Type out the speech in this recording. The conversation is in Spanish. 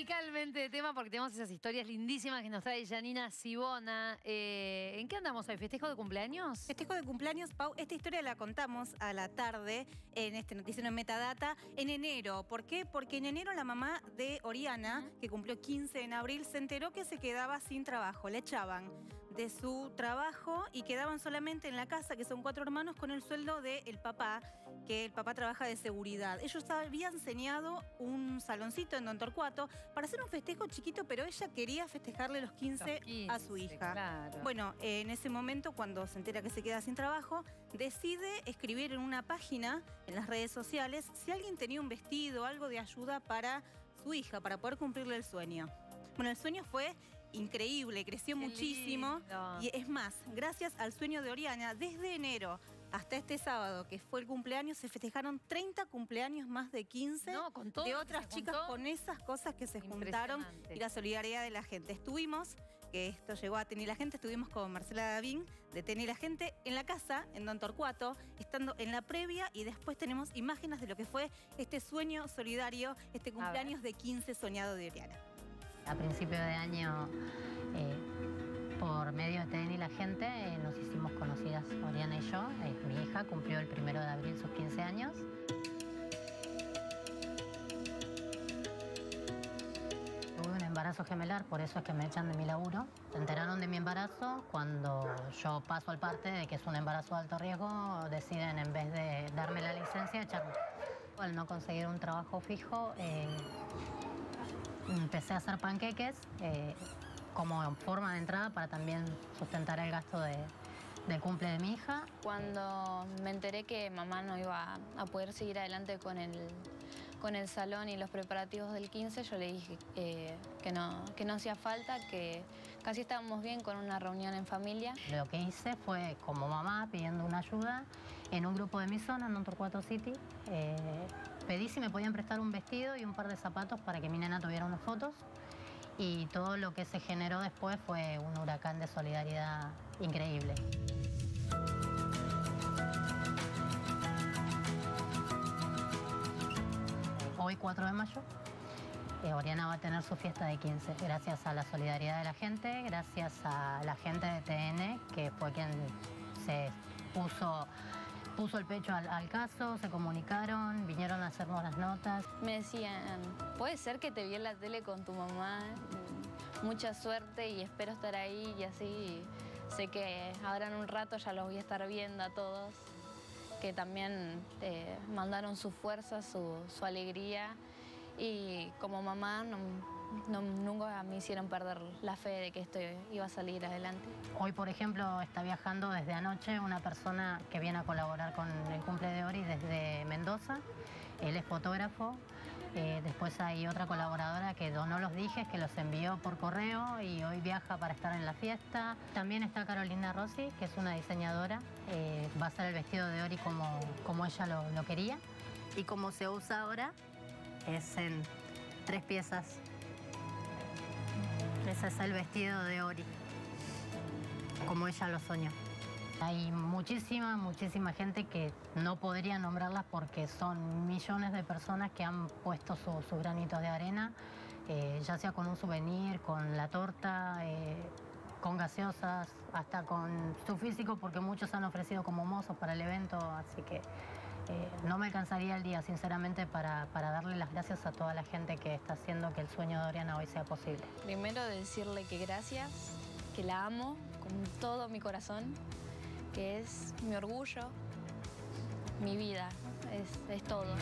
radicalmente de tema porque tenemos esas historias lindísimas que nos trae Janina Sibona. Eh, ¿En qué andamos hoy? ¿Festejo de cumpleaños? Festejo de cumpleaños, Pau. Esta historia la contamos a la tarde en este noticiero en Metadata en enero. ¿Por qué? Porque en enero la mamá de Oriana, que cumplió 15 en abril, se enteró que se quedaba sin trabajo. Le echaban de su trabajo y quedaban solamente en la casa, que son cuatro hermanos, con el sueldo del papá, que el papá trabaja de seguridad. Ellos habían enseñado un saloncito en Don Torcuato para hacer un festejo chiquito, pero ella quería festejarle los 15, a su hija. Bueno, en ese momento, cuando se entera que se queda sin trabajo, decide escribir en una página en las redes sociales si alguien tenía un vestido, algo de ayuda para su hija, para poder cumplirle el sueño. Bueno, el sueño fue increíble, creció muchísimo. Y es más, gracias al sueño de Oriana, desde enero hasta este sábado, que fue el cumpleaños, se festejaron 30 cumpleaños más de 15 de otras chicas con esas cosas que se juntaron y la solidaridad de la gente. Estuvimos, que esto llegó a Tener la Gente, estuvimos con Marcela Davín de Tener la Gente en la casa, en Don Torcuato, estando en la previa y después tenemos imágenes de lo que fue este sueño solidario, este cumpleaños de 15 soñado de Oriana. A principio de año, eh, por medio de TN y la gente, eh, nos hicimos conocidas Oriana y yo. Eh, mi hija cumplió el primero de abril sus 15 años. Tuve un embarazo gemelar, por eso es que me echan de mi laburo. Se enteraron de mi embarazo cuando yo paso al parte de que es un embarazo de alto riesgo, deciden en vez de darme la licencia, echarme. Al no conseguir un trabajo fijo, empecé a hacer panqueques eh, como forma de entrada para también sustentar el gasto de, del cumple de mi hija. Cuando me enteré que mamá no iba a poder seguir adelante con el, con el salón y los preparativos del 15, yo le dije eh, que, no, que no hacía falta, que casi estábamos bien con una reunión en familia. Lo que hice fue, como mamá, pidiendo una ayuda en un grupo de mi zona, en Torcuato City, eh, pedí si me podían prestar un vestido y un par de zapatos para que mi nena tuviera unas fotos. Y todo lo que se generó después fue un huracán de solidaridad increíble. Hoy 4 de mayo, eh, Oriana va a tener su fiesta de 15, gracias a la solidaridad de la gente, gracias a la gente de TN, que fue quien se puso puso el pecho al, caso, se comunicaron, vinieron a hacernos las notas. Me decían, puede ser que te vi en la tele con tu mamá, mucha suerte y espero estar ahí y así. Sé que ahora en un rato ya los voy a estar viendo a todos, que también eh, mandaron su fuerza, su, su alegría y como mamá no, nunca me hicieron perder la fe de que esto iba a salir adelante. Hoy, por ejemplo, está viajando desde anoche una persona que viene a colaborar con el cumple de Ori desde Mendoza. Él es fotógrafo. Eh, después hay otra colaboradora que donó los dijes, que los envió por correo y hoy viaja para estar en la fiesta. También está Carolina Rossi, que es una diseñadora. Eh, va a hacer el vestido de Ori como, como ella lo, lo quería. Y como se usa ahora, es en tres piezas es el vestido de Ori, como ella lo soñó. Hay muchísima, muchísima gente que no podría nombrarlas porque son millones de personas que han puesto sus granitos de arena, eh, ya sea con un souvenir, con la torta, eh, con gaseosas, hasta con su físico, porque muchos han ofrecido como mozos para el evento, así que no me alcanzaría el día, sinceramente, para, darle las gracias a toda la gente que está haciendo que el sueño de Oriana hoy sea posible. Primero decirle que gracias, que la amo con todo mi corazón, que es mi orgullo, mi vida, es todo.